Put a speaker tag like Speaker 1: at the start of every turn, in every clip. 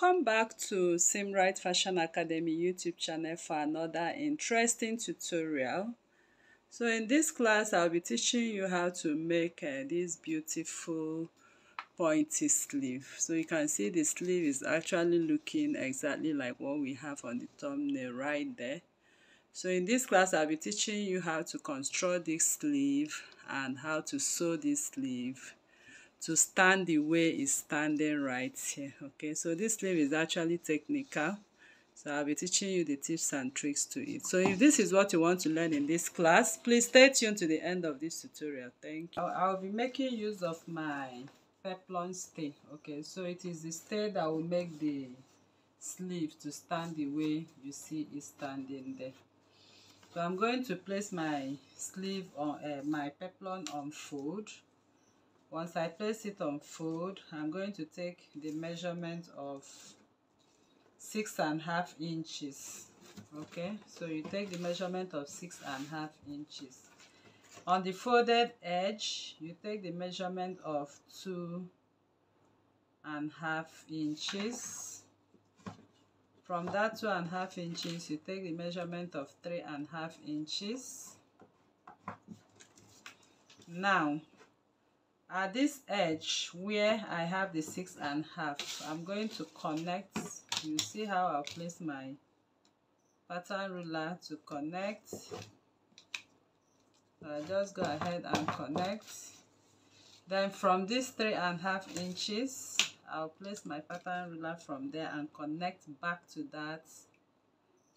Speaker 1: welcome back to Seam Rite Fashion Academy YouTube channel for another interesting tutorial. So in this class, I'll be teaching you how to make uh, this beautiful pointy sleeve. So you can see the sleeve is actually looking exactly like what we have on the thumbnail right there. So in this class, I'll be teaching you how to construct this sleeve and how to sew this sleeve to stand the way it's standing right here okay? So this sleeve is actually technical so I'll be teaching you the tips and tricks to it. So if this is what you want to learn in this class please stay tuned to the end of this tutorial thank you. I'll, I'll be making use of my peplum stay okay? So it is the stay that will make the sleeve to stand the way you see it standing there. So I'm going to place my sleeve on uh, my peplum on fold once I place it on fold I'm going to take the measurement of six and a half inches okay? So you take the measurement of six and a half inches. On the folded edge you take the measurement of two and a half inches. From that two and a half inches you take the measurement of three and a half inches. Now at this edge where I have the six and a half I'm going to connect. You see how I'll place my pattern ruler to connect. I just go ahead and connect. Then from this three and a half inches I'll place my pattern ruler from there and connect back to that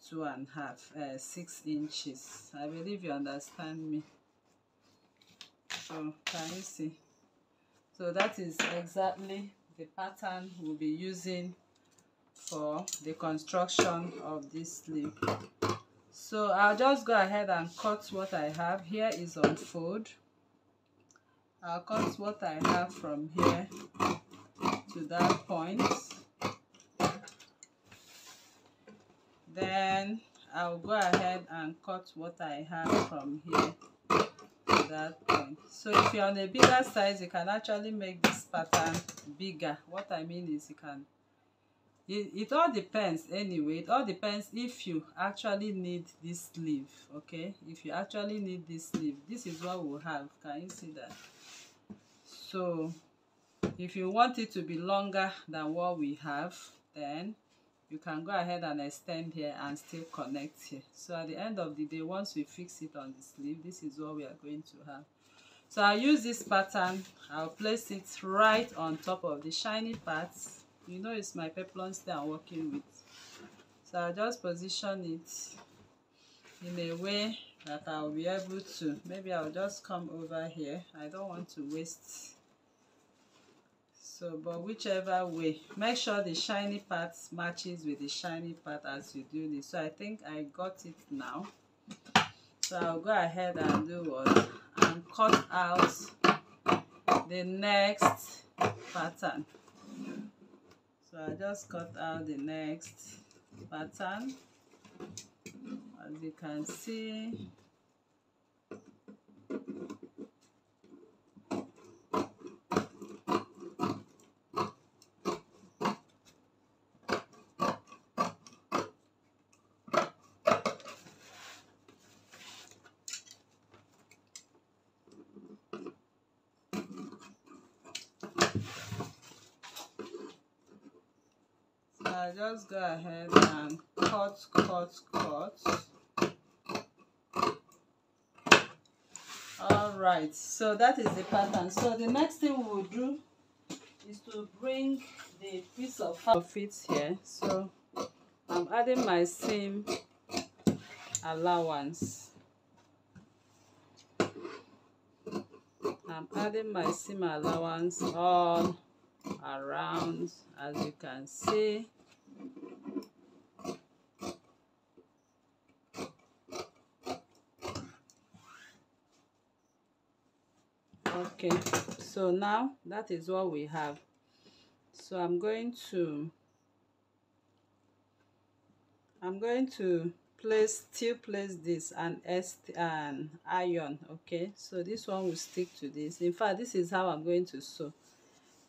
Speaker 1: two and a half uh, six inches. I believe you understand me. So can you see so that is exactly the pattern we'll be using for the construction of this sleeve so I'll just go ahead and cut what I have. Here is on fold I'll cut what I have from here to that point. Then I'll go ahead and cut what I have from here that point. So if you're on a bigger size you can actually make this pattern bigger. What i mean is you can it, it all depends anyway. It all depends if you actually need this sleeve okay? If you actually need this sleeve this is what we'll have. Can you see that? So if you want it to be longer than what we have then you can go ahead and extend here and still connect here. So at the end of the day once we fix it on the sleeve this is what we are going to have. So i'll use this pattern. I'll place it right on top of the shiny parts you know it's my peplum stay i'm working with. So i'll just position it in a way that i'll be able to maybe i'll just come over here. I don't want to waste so but whichever way make sure the shiny part matches with the shiny part as you do this. So i think i got it now. So i'll go ahead and do what? And cut out the next pattern. So i just cut out the next pattern. As you can see just go ahead and cut, cut, cut. Alright, so that is the pattern. So the next thing we will do is to bring the piece of fabric here. So I'm adding my seam allowance. I'm adding my seam allowance all around as you can see okay so now that is what we have. So i'm going to i'm going to place still place this and s and iron okay? So this one will stick to this. In fact this is how i'm going to sew.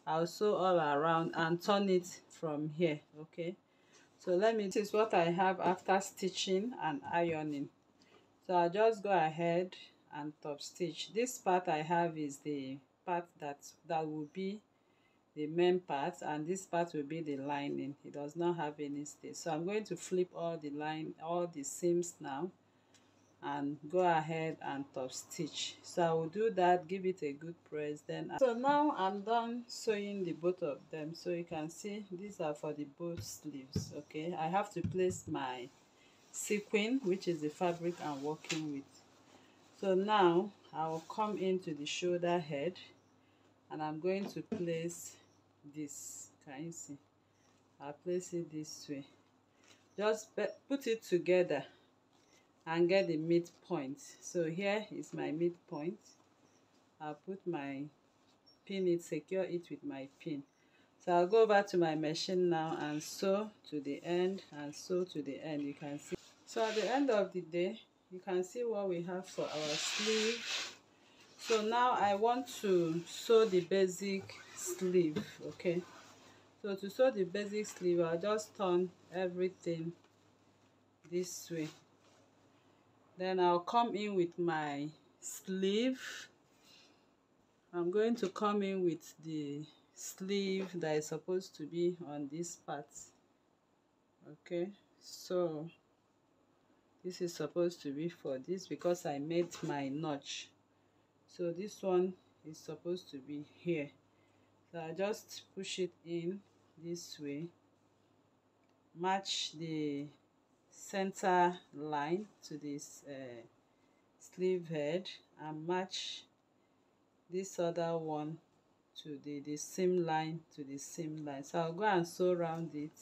Speaker 1: I'll sew all around and turn it from here okay? So let me this is what I have after stitching and ironing. So I'll just go ahead and top stitch. This part I have is the part that that will be the main part and this part will be the lining. It does not have any stitch. So I'm going to flip all the line all the seams now and go ahead and top stitch. So I will do that give it a good press then so now I'm done sewing the both of them. So you can see these are for the both sleeves okay? I have to place my sequin which is the fabric I'm working with so now I'll come into the shoulder head and I'm going to place this can you see? I'll place it this way. Just put it together and get the midpoint. So here is my midpoint. I'll put my pin it secure it with my pin. So I'll go over to my machine now and sew to the end and sew to the end. You can see. So at the end of the day you can see what we have for our sleeve. So now I want to sew the basic sleeve okay? So to sew the basic sleeve I'll just turn everything this way. Then I'll come in with my sleeve. I'm going to come in with the sleeve that is supposed to be on this part okay? So this is supposed to be for this because I made my notch. So this one is supposed to be here. So I just push it in this way. Match the center line to this uh, sleeve head and match this other one to the the seam line to the seam line. So I'll go and sew around it.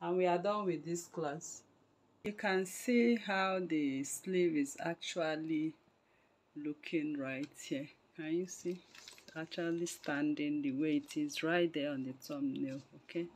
Speaker 1: And we are done with this class you can see how the sleeve is actually looking right here. Can you see? Actually standing the way it is right there on the thumbnail okay